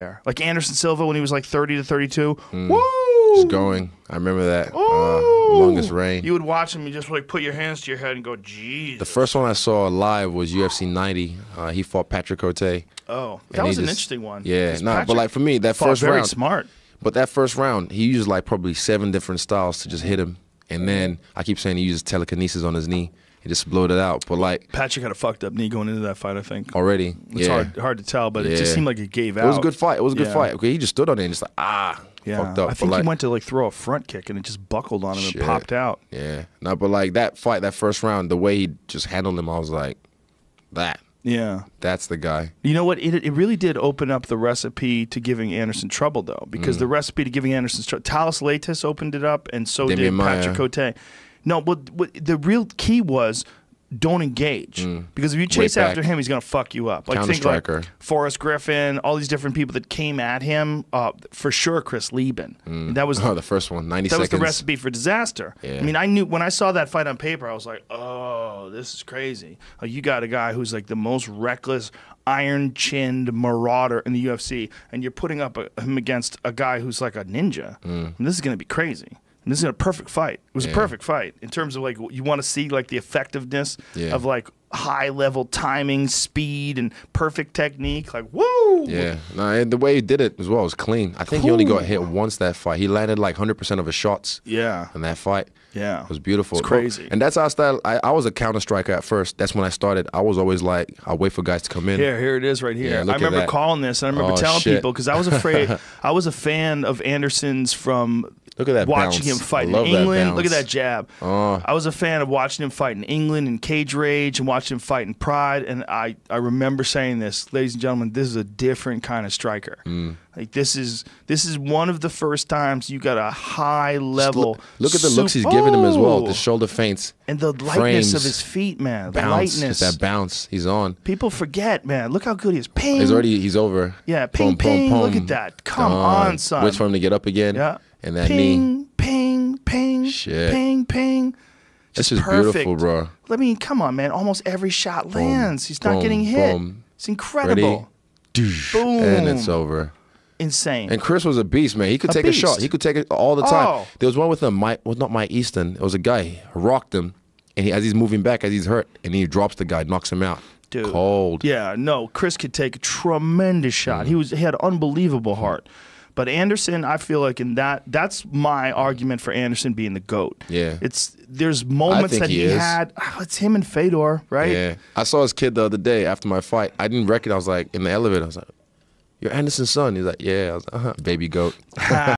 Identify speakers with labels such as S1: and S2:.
S1: there. Like Anderson Silva when he was like 30 to 32.
S2: Mm.
S1: Woo!
S2: Just going. I remember that. Uh, longest reign.
S1: You would watch him and just like put your hands to your head and go, "Geez."
S2: The first one I saw live was UFC 90. Uh, he fought Patrick Cote.
S1: oh, that was an
S2: just-
S1: interesting one.
S2: Yeah, no, but like for me, that first
S1: very
S2: round,
S1: smart.
S2: but that first round, he used like probably seven different styles to just hit him, and then I keep saying he uses telekinesis on his knee. He just blowed it out. But like
S1: Patrick had a fucked up knee going into that fight. I think
S2: already,
S1: it's
S2: yeah,
S1: hard hard to tell, but it just seemed like it gave out.
S2: it was a good fight. It was a good
S1: Yeah.
S2: fight. Okay, he just stood on it and just like ah,
S1: Yeah,
S2: fucked up.
S1: I
S2: But,
S1: think
S2: like,
S1: he went to like throw a front kick and it just buckled on him
S2: Shit.
S1: and popped out.
S2: Yeah, no, but like that fight, that first round, the way he just handled him, I was like, that,
S1: Yeah.
S2: that's the guy.
S1: You know what? It, it really did open up the recipe to giving Anderson trouble, though, because
S2: Mm.
S1: the recipe to giving Anderson trouble, Thales Leites opened it up, and so
S2: Demian
S1: did. Patrick Cote. No, but, what the real key was don't engage because if you chase
S2: Mm. back.
S1: after him, he's gonna fuck you up. Like
S2: Counter
S1: think like. Forrest Griffin, all these different people that came at him. Uh, for sure, Chris Leben. That was
S2: Oh, the first one, 90
S1: that was the recipe for disaster.
S2: Yeah.
S1: I mean, I knew when I saw that fight on paper, I was like, "Oh, this is crazy." Like, you got a guy who's like the most reckless, iron-chinned marauder in the UFC, and you're putting up a, him against a guy who's like a ninja. And this is going to be crazy. And this is a perfect fight. It was a
S2: Mm.
S1: Perfect fight in terms of like you want to see like the effectiveness
S2: Yeah.
S1: of like high level timing, speed, and perfect technique. Like, woo!
S2: Yeah, no, and the way he did it as well was clean. I think he only got hit once that fight. He landed like 100% of his shots
S1: Yeah.
S2: in that fight.
S1: Yeah.
S2: It was beautiful.
S1: It's crazy.
S2: And that's our style. I, I was a counter striker at first. That's when I started. I was always like, I'll wait for guys to come in.
S1: Here, here it is right here.
S2: Yeah,
S1: I remember calling this, and I remember
S2: Oh,
S1: telling
S2: shit.
S1: people because I was afraid. I was a fan of Anderson's from
S2: Look at that
S1: watching
S2: bounce.
S1: him fight
S2: I
S1: in
S2: love that
S1: England. Look at that jab.
S2: Oh.
S1: I was a fan of watching him fight in England in Cage Rage and watching him fight in Pride. And I, I remember saying this, ladies and gentlemen, this is a different kind of striker.
S2: Mm.
S1: Like this is this is one of the first times you got a high level.
S2: Look, look at the looks he's giving him as well. The shoulder feints,
S1: and the lightness
S2: frames,
S1: of his feet, man. The
S2: bounce,
S1: lightness.
S2: that bounce. He's on.
S1: People forget, man. Look how good he is. Ping.
S2: He's already. He's over.
S1: Yeah, ping, ping. Look at that. Come on, son.
S2: Waits for him to get up again.
S1: Yeah.
S2: And that knee.
S1: ping, ping, ping,
S2: Shit.
S1: ping, ping. Just
S2: just beautiful,
S1: perfect.
S2: bro.
S1: I mean, come on, man. Almost every shot lands. He's not
S2: boom,
S1: getting hit.
S2: boom.
S1: It's incredible.
S2: Boom. And it's over.
S1: Insane.
S2: And Chris was a beast, man. He could
S1: A
S2: take a shot. He could take it all the time.
S1: Oh.
S2: There was one with him, Mike, well, not Mike Easton. It was a guy rocked him, and he, as he's moving back, as he's hurt, and he drops the guy, knocks him out.
S1: Dude.
S2: Cold.
S1: Yeah, no, Chris could take a tremendous shot. He mm. was he had unbelievable heart. But Anderson, I feel like in that that's my argument for Anderson being the goat.
S2: Yeah.
S1: It's there's moments that
S2: he
S1: he, had. oh, it's him and Fedor, right?
S2: Yeah. I saw his kid the other day after my fight. I didn't recognize. I was like in the elevator. I was like, "You're Anderson's son." He's like, "Yeah." I was like, uh-huh. "Baby goat."